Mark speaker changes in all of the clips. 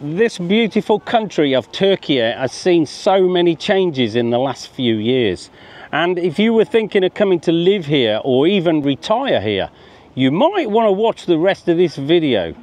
Speaker 1: This beautiful country of Turkey has seen so many changes in the last few years. And if you were thinking of coming to live here or even retire here, you might want to watch the rest of this video.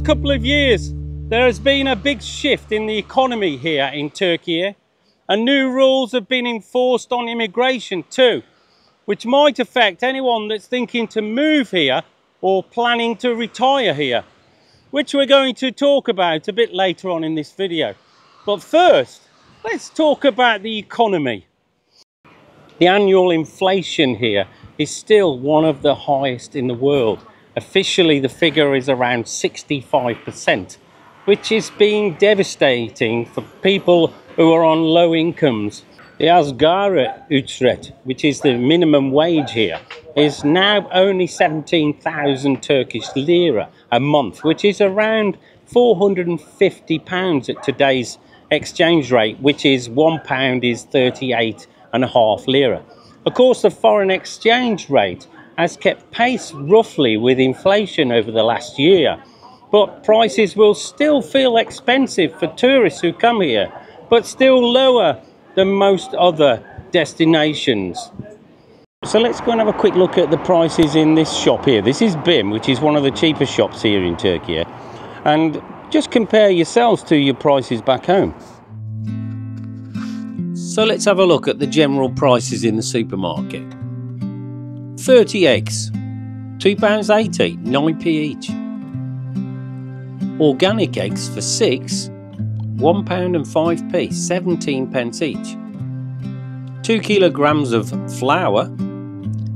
Speaker 1: Last couple of years, there has been a big shift in the economy here in Turkey and new rules have been enforced on immigration too, which might affect anyone that's thinking to move here or planning to retire here, which we're going to talk about a bit later on in this video. But first, let's talk about the economy. The annual inflation here is still one of the highest in the world Officially, the figure is around 65%, which is being devastating for people who are on low incomes. The Asgari Ücret, which is the minimum wage here, is now only 17,000 Turkish lira a month, which is around 450 pounds at today's exchange rate, which is one pound is 38 and a half lira. Of course, the foreign exchange rate has kept pace roughly with inflation over the last year, but prices will still feel expensive for tourists who come here, but still lower than most other destinations. So let's go and have a quick look at the prices in this shop here. This is BİM, which is one of the cheapest shops here in Turkey. And just compare yourselves to your prices back home. So let's have a look at the general prices in the supermarket. 30 eggs, £2.80, 9p each. Organic eggs for 6, £1 and 5p, 17 pence each. 2 kilograms of flour,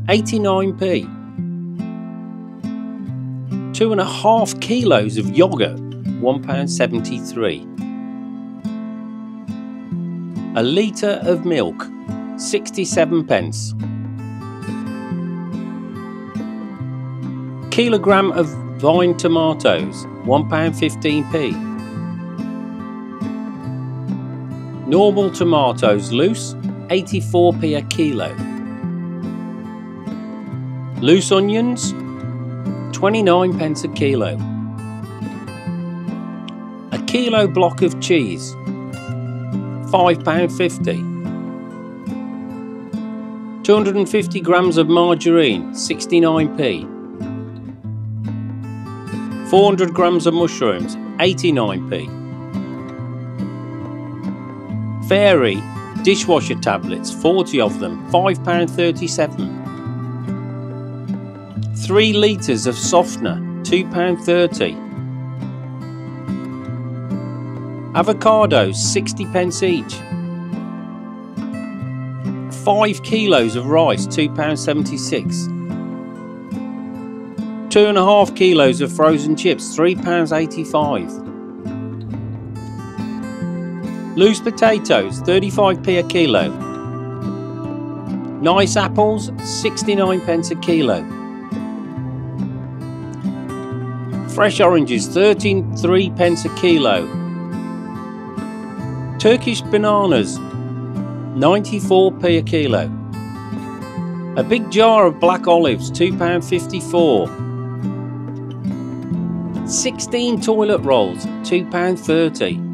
Speaker 1: 89p. 2.5 kilos of yoghurt, £1.73. A litre of milk, 67 pence. Kilogram of vine tomatoes, £1.15p. Normal tomatoes loose, 84p a kilo. Loose onions, 29 pence a kilo. A kilo block of cheese, £5.50. 250 grams of margarine, 69p. 400 grams of mushrooms, 89p. Fairy dishwasher tablets, 40 of them, £5.37. 3 litres of softener, £2.30. Avocados, 60 pence each. 5 kilos of rice, £2.76. Two and a half kilos of frozen chips, £3.85. Loose potatoes, 35p a kilo. Nice apples, 69 pence a kilo. Fresh oranges, 13 pence a kilo. Turkish bananas, 94p a kilo. A big jar of black olives, £2.54. 16 toilet rolls, £2.30.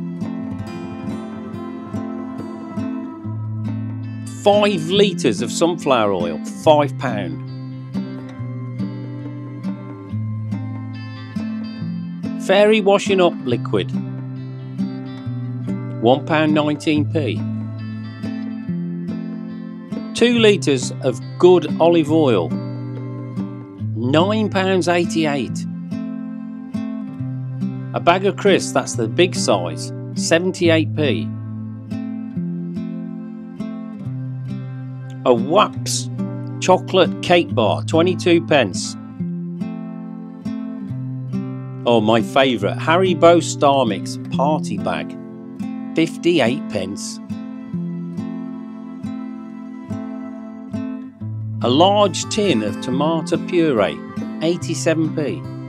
Speaker 1: 5 litres of sunflower oil, £5. Fairy washing up liquid, £1.19p. 2 litres of good olive oil, £9.88. A bag of crisps, that's the big size, 78p. A Waps chocolate cake bar, 22 pence. Oh, my favourite, Haribo Star Mix party bag, 58 pence. A large tin of tomato puree, 87p.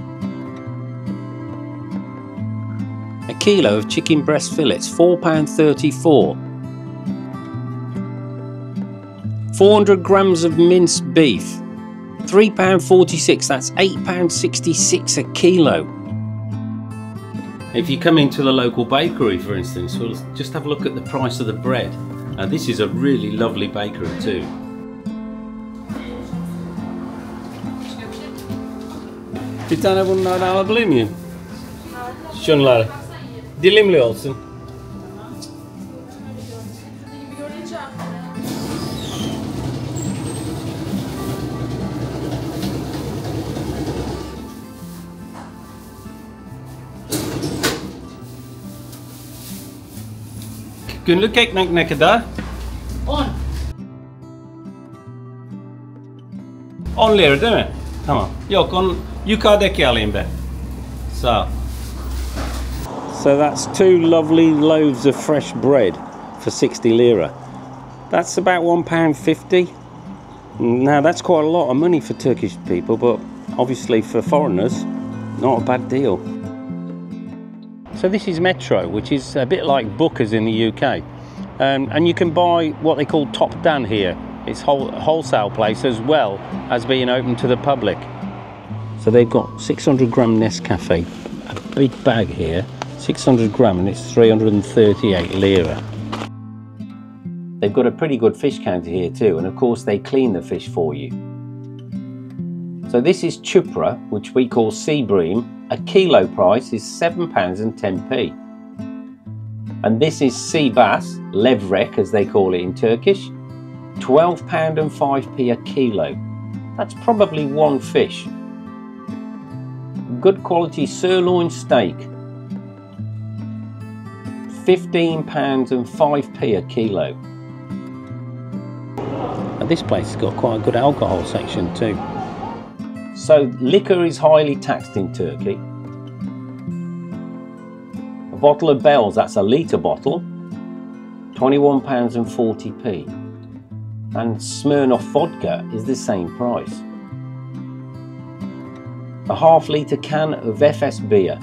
Speaker 1: Kilo of chicken breast fillets, £4.34. 400 grams of minced beef, £3.46, that's £8.66 a kilo. If you come into the local bakery, for instance, we'll just have a look at the price of the bread. Now, this is a really lovely bakery too. Bir tane bunlardan alabilir miyim? Şunları. Dilimli olsun. Günlük ekmek ne kadar?
Speaker 2: 10.
Speaker 1: 10 lira değil mi? Tamam. Yok on yukarıdaki alayım ben. Sağ ol. So that's two lovely loaves of fresh bread for 60 lira. That's about one pound fifty. Now that's quite a lot of money for Turkish people, but obviously for foreigners, not a bad deal. So this is Metro, which is a bit like Booker's in the UK. Um, and you can buy what they call toptan here. It's whole, wholesale place as well as being open to the public. So they've got 600 gram Nescafe, a big bag here, 600 gram, and it's 338 lira. They've got a pretty good fish counter here too, and of course they clean the fish for you. So this is chupra, which we call sea bream. A kilo price is £7 and 10p. And this is sea bass, levrek as they call it in Turkish, £12 and 5p a kilo. That's probably one fish. Good quality sirloin steak, £15 and 5p a kilo. And this place has got quite a good alcohol section too. So liquor is highly taxed in Turkey. A bottle of Bell's, that's a litre bottle, £21 and 40p. And Smirnoff vodka is the same price. A half litre can of Efes beer,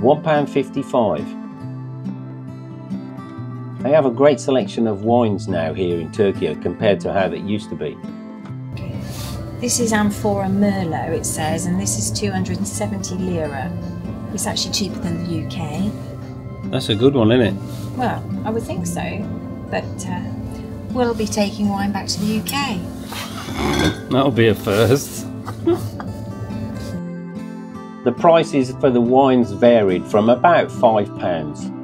Speaker 1: £1.55. They have a great selection of wines now here in Turkey compared to how it used to be.
Speaker 2: This is Amphora Merlot, it says, and this is 270 lira. It's actually cheaper than the UK.
Speaker 1: That's a good one, isn't it?
Speaker 2: Well, I would think so, but uh, we'll be taking wine back to the UK.
Speaker 1: That'll be a first. the prices for the wines varied from about £5.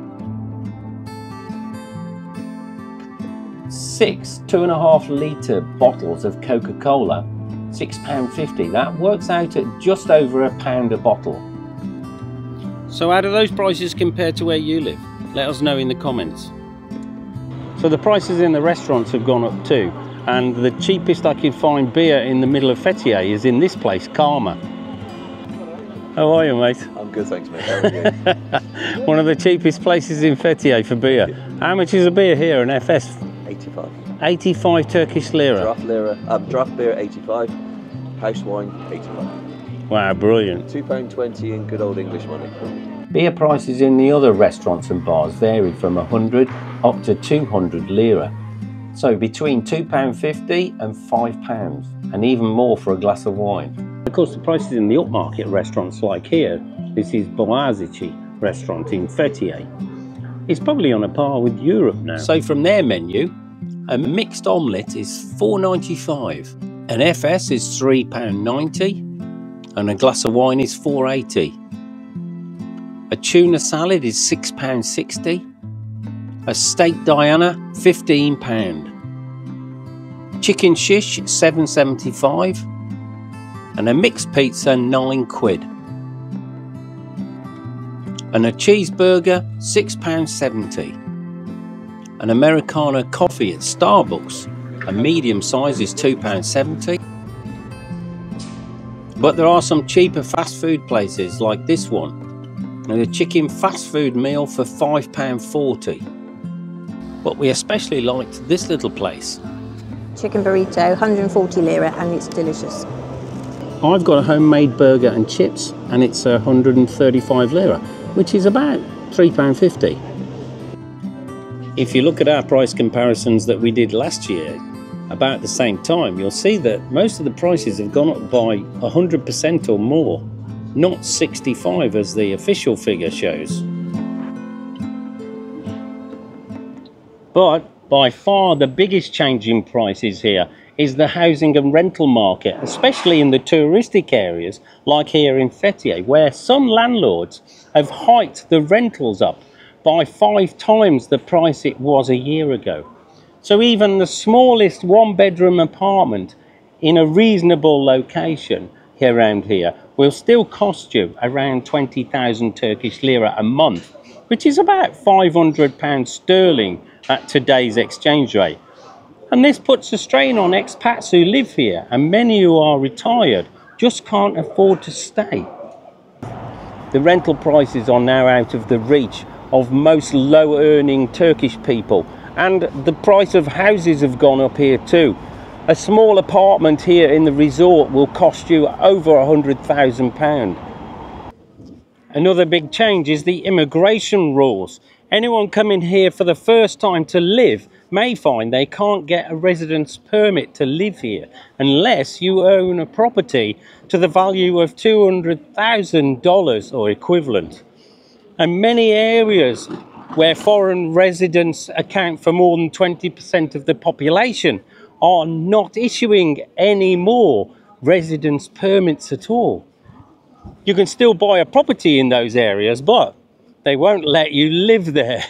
Speaker 1: Six two and a half litre bottles of Coca Cola, £6.50. That works out at just over a pound a bottle. So, how do those prices compare to where you live? Let us know in the comments. So, the prices in the restaurants have gone up too, and the cheapest I could find beer in the middle of Fethiye is in this place, Karma. How are you, mate?
Speaker 3: I'm good, thanks, mate. How are you?
Speaker 1: One of the cheapest places in Fethiye for beer. How much is a beer here in Efes?
Speaker 3: 85.
Speaker 1: 85 Turkish lira.
Speaker 3: Draft lira, um, draft beer 85. House wine 85.
Speaker 1: Wow, brilliant.
Speaker 3: £2.20 in good old English money.
Speaker 1: Beer prices in the other restaurants and bars varied from 100 up to 200 lira. So between £2.50 and £5, and even more for a glass of wine. Of course, the prices in the upmarket restaurants like here, this is Boğaziçi restaurant in Fethiye, it's probably on a par with Europe now. So from their menu, a mixed omelette is $4.95, an Efes is £3.90, and a glass of wine is $4.80. A tuna salad is £6.60, a steak Diana £15, chicken shish $7.75, and a mixed pizza 9 quid. And a cheeseburger £6.70. An Americano coffee at Starbucks, a medium size is £2.70. But there are some cheaper fast food places like this one. And a chicken fast food meal for £5.40. But we especially liked this little place.
Speaker 4: chicken burrito, 140 lira, and it's delicious.
Speaker 1: I've got a homemade burger and chips, and it's uh, 135 lira, which is about £3.50. If you look at our price comparisons that we did last year, about the same time, you'll see that most of the prices have gone up by 100% or more, not 65 as the official figure shows. But by far the biggest change in prices here is the housing and rental market, especially in the touristic areas like here in Fethiye, where some landlords have hiked the rentals up by five times the price it was a year ago. So even the smallest one bedroom apartment in a reasonable location here around here will still cost you around 20,000 Turkish lira a month, which is about 500 pounds sterling at today's exchange rate. And this puts a strain on expats who live here and many who are retired just can't afford to stay. The rental prices are now out of the reach of most low earning Turkish people and the price of houses have gone up here too. A small apartment here in the resort will cost you over a hundred thousand pound. Another big change is the immigration rules. Anyone coming here for the first time to live may find they can't get a residence permit to live here unless you own a property to the value of $200,000 or equivalent. And many areas where foreign residents account for more than 20% of the population are not issuing any more residence permits at all. You can still buy a property in those areas, but they won't let you live there.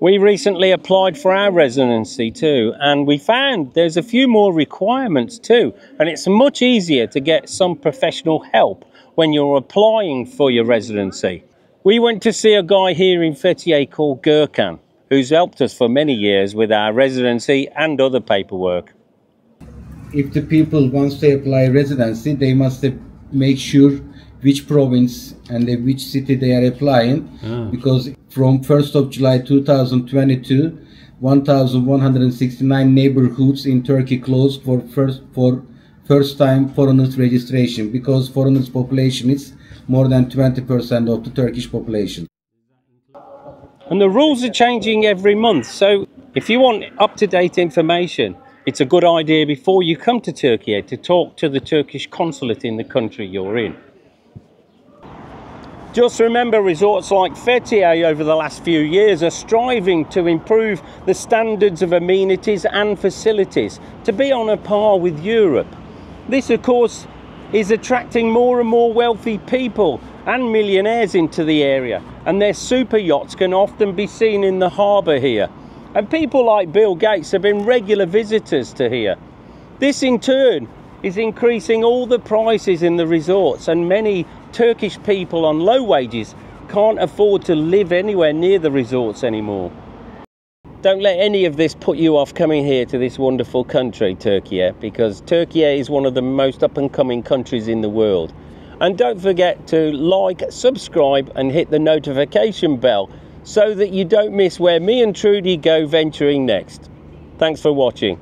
Speaker 1: We recently applied for our residency too, and we found there's a few more requirements too, and it's much easier to get some professional help when you're applying for your residency. We went to see a guy here in Fethiye called Gurkan, who's helped us for many years with our residency and other paperwork.
Speaker 5: If the people wants to apply residency, they must make sure which province and which city they are applying ah. because from 1st of July 2022 1169 neighborhoods in Turkey closed for first for first time foreigners registration because foreigners population is more than 20% of the Turkish population.
Speaker 1: And the rules are changing every month. So if you want up-to-date information, it's a good idea before you come to Turkey to talk to the Turkish consulate in the country you're in. Just remember resorts like Fethiye over the last few years are striving to improve the standards of amenities and facilities to be on a par with Europe. This of course is attracting more and more wealthy people and millionaires into the area and their super yachts can often be seen in the harbour here. And people like Bill Gates have been regular visitors to here. This in turn is increasing all the prices in the resorts and many Turkish people on low wages can't afford to live anywhere near the resorts anymore. Don't let any of this put you off coming here to this wonderful country, Turkey, eh? because Turkey eh, is one of the most up and coming countries in the world. And don't forget to like, subscribe, and hit the notification bell so that you don't miss where me and Trudie go venturing next. Thanks for watching.